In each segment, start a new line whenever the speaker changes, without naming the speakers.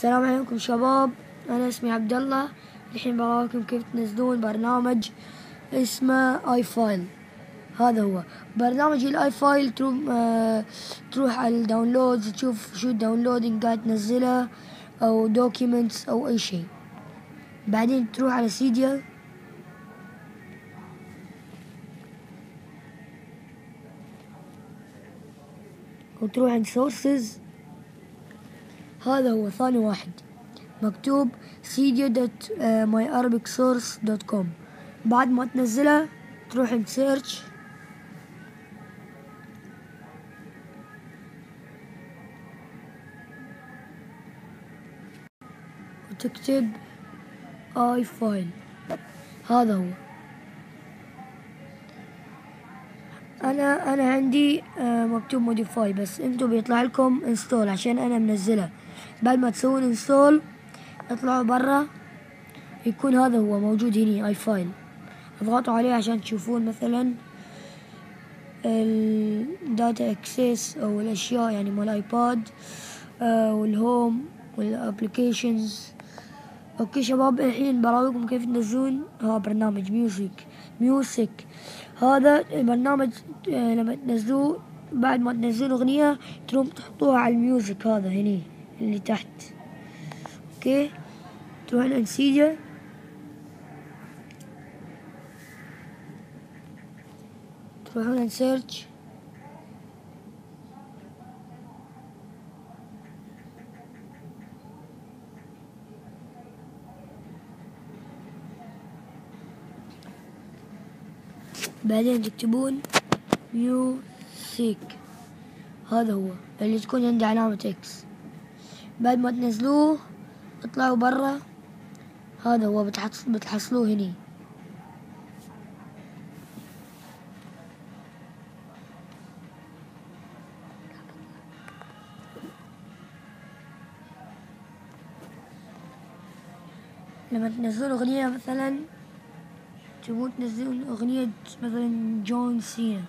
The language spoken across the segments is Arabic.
السلام عليكم شباب. أنا اسمي عبد الله. الحين براويكم كيف تنزلون برنامج اسمه iFile هذا هو. برنامج ال iFile تروح آه تروح على ال download تشوف شو ال downloading قاعد تنزله أو documents أو أي شيء. بعدين تروح على Cydia وتروح عند sources هذا هو ثاني واحد. مكتوب dot com بعد ما تنزلها تروح search وتكتب iFile هذا هو. أنا أنا عندي آه، مكتوب modify بس أنتم بيطلع لكم install عشان أنا منزلها بعد ما تسوون install اطلعوا برا. يكون هذا هو موجود هني iFile اضغطوا عليه عشان تشوفون مثلا ال data access أو الأشياء يعني مال iPad وال home وال applications okay شباب الحين براويكم كيف تنزلون؟ ها برنامج music music هذا برنامج آه، لما تنزلوه بعد ما تنزلون أغنية تروم تحطوها على ال music هذا هني. اللي تحت. okay. تروحون انسيجا تروحون search بعدين تكتبون music هذا هو. اللي تكون عنده علامة X بعد ما تنزلوه اطلعوا برا. هذا هو بتحصل بتحصلوه هني. لما تنزلون أغنية مثلا تبون تنزلون أغنية مثلا جون سينا.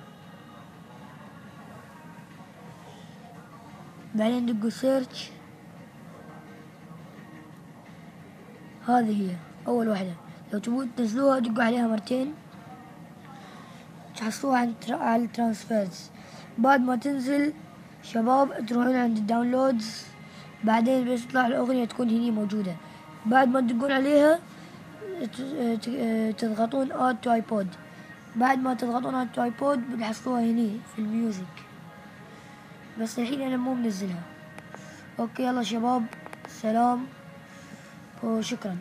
بعدين دقوا search هذه هي أول واحدة. لو تبون تنزلوها دقوا عليها مرتين. تحصلوها على ال transfers. بعد ما تنزل شباب تروحون عند ال downloads. بعدين بس تطلع الأغنية تكون هني موجودة. بعد ما تدقون عليها تضغطون add to iPod بعد ما تضغطون add to iPod بتحصلوها هني في ال music. بس الحين أنا مو منزلها. okay يلا شباب. سلام. وشكرا